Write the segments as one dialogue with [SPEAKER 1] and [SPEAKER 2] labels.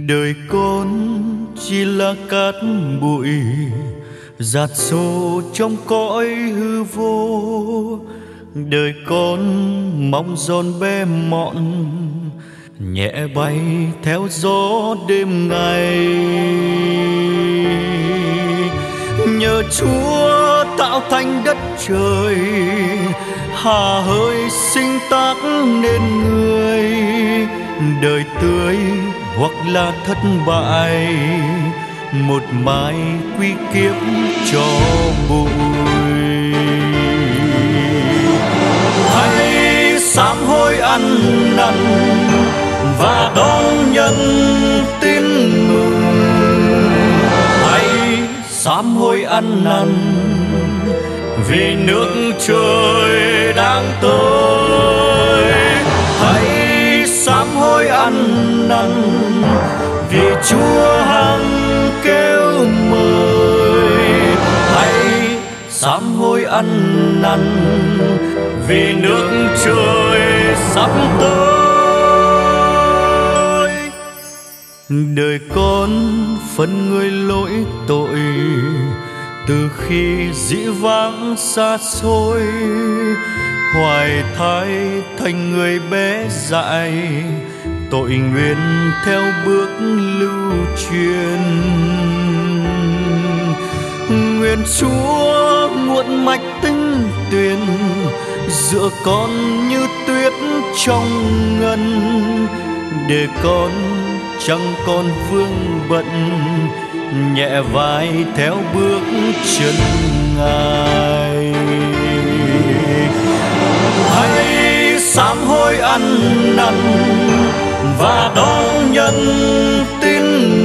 [SPEAKER 1] đời con chỉ là cát bụi, giạt sâu trong cõi hư vô. Đời con mong giòn bé mọn, nhẹ bay theo gió đêm ngày. Nhờ chúa tạo thành đất trời, hà hơi sinh tác nên người đời tươi hoặc là thất bại, một mai quy kiếp cho bụi. Hãy sám hối ăn năn và đón nhận tin mừng. Hãy sám hối ăn năn vì nước trời đang tới. Ăn năn vì chúa hằng kêu mời, hãy sám hối ăn năn. Vì nước trời sắp tới, đời con phân người lỗi tội. Từ khi dĩ vãng xa xôi, hoài thai thành người bé dại tội nguyện theo bước lưu truyền. Nguyện chúa nguồn mạch tinh tuyền, giữa con như tuyết trong ngân. Để con chẳng còn vương bận, nhẹ vai theo bước chân ngài. Hãy sám hối ăn năn và đón nhận tin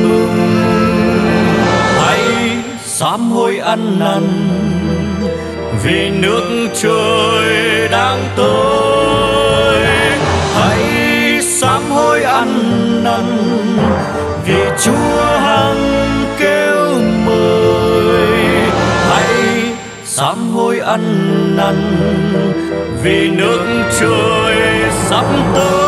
[SPEAKER 1] mừng. Hãy sám hối ăn năn vì nước trời đang tới. Hãy sám hối ăn năn vì chúa hằng kêu mời. Hãy sám hối ăn năn vì nước trời sắp tới.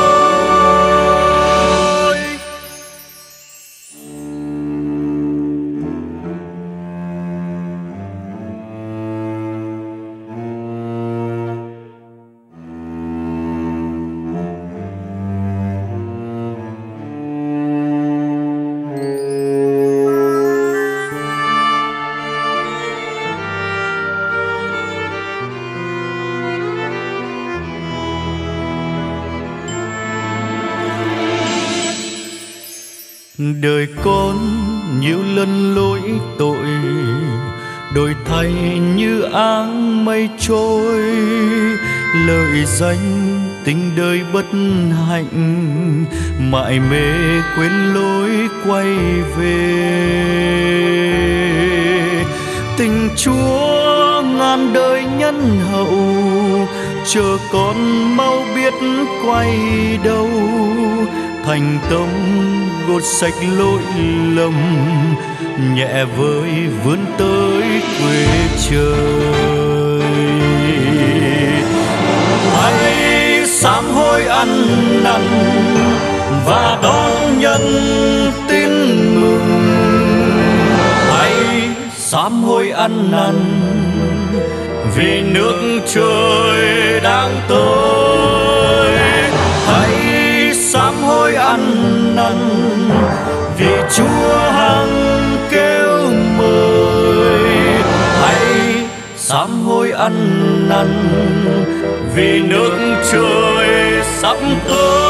[SPEAKER 1] Đời con nhiều lần lỗi tội, đổi thay như áng mây trôi. Lời danh tình đời bất hạnh, mãi mê quên lối quay về. Tình chúa ngàn đời nhân hậu, chờ con mau biết quay đâu. Thành tâm gột sạch lỗi lầm, nhẹ với vươn tới quê trời. Hãy sám hối ăn năn và đón nhận tin mừng. Hãy sám hối ăn năn vì nước trời đang tới. Năn vì chúa hằng kêu mời. Hãy sám hối ăn năn vì nước trời sắp tới.